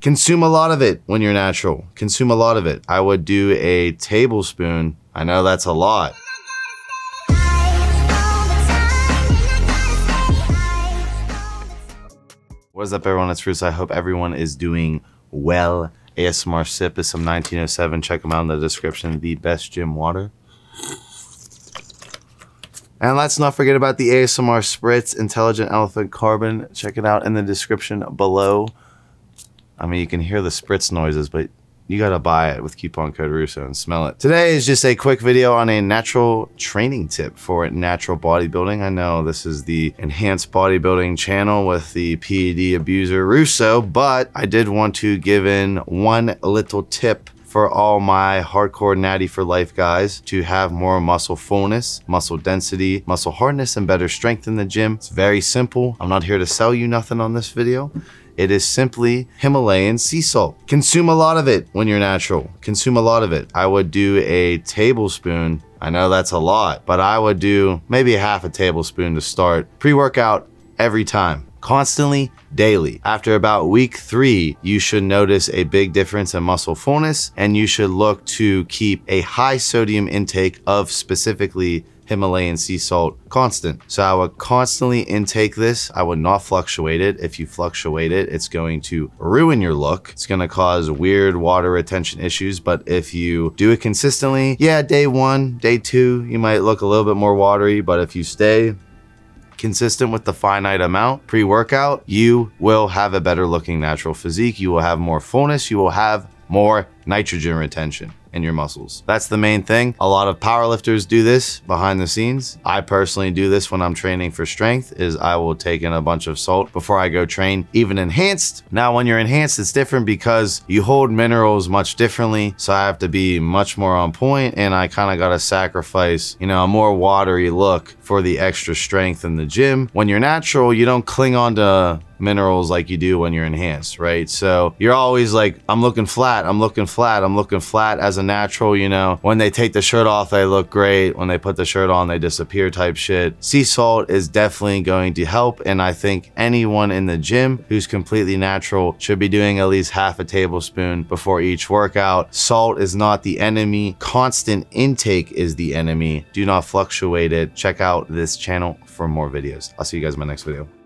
Consume a lot of it when you're natural. Consume a lot of it. I would do a tablespoon. I know that's a lot. What is up, everyone? It's Russo. I hope everyone is doing well. ASMR Sip is some 1907. Check them out in the description. The best gym water. And let's not forget about the ASMR Spritz Intelligent Elephant Carbon. Check it out in the description below. I mean, you can hear the spritz noises, but you gotta buy it with coupon code Russo and smell it. Today is just a quick video on a natural training tip for natural bodybuilding. I know this is the enhanced bodybuilding channel with the PED abuser Russo, but I did want to give in one little tip for all my hardcore natty for life guys to have more muscle fullness, muscle density, muscle hardness, and better strength in the gym. It's very simple. I'm not here to sell you nothing on this video. It is simply Himalayan sea salt. Consume a lot of it when you're natural. Consume a lot of it. I would do a tablespoon. I know that's a lot, but I would do maybe half a tablespoon to start pre-workout every time constantly daily. After about week three, you should notice a big difference in muscle fullness and you should look to keep a high sodium intake of specifically Himalayan sea salt constant. So I would constantly intake this. I would not fluctuate it. If you fluctuate it, it's going to ruin your look. It's going to cause weird water retention issues. But if you do it consistently, yeah, day one, day two, you might look a little bit more watery. But if you stay consistent with the finite amount pre-workout, you will have a better looking natural physique. You will have more fullness. You will have more nitrogen retention in your muscles. That's the main thing. A lot of powerlifters do this behind the scenes. I personally do this when I'm training for strength is I will take in a bunch of salt before I go train, even enhanced. Now, when you're enhanced, it's different because you hold minerals much differently. So I have to be much more on point and I kind of got to sacrifice, you know, a more watery look for the extra strength in the gym. When you're natural, you don't cling on to minerals like you do when you're enhanced, right? So you're always like, I'm looking flat, I'm looking flat, I'm looking flat as a natural, you know. When they take the shirt off, they look great. When they put the shirt on, they disappear type shit. Sea salt is definitely going to help. And I think anyone in the gym who's completely natural should be doing at least half a tablespoon before each workout. Salt is not the enemy. Constant intake is the enemy. Do not fluctuate it. Check out this channel for more videos. I'll see you guys in my next video.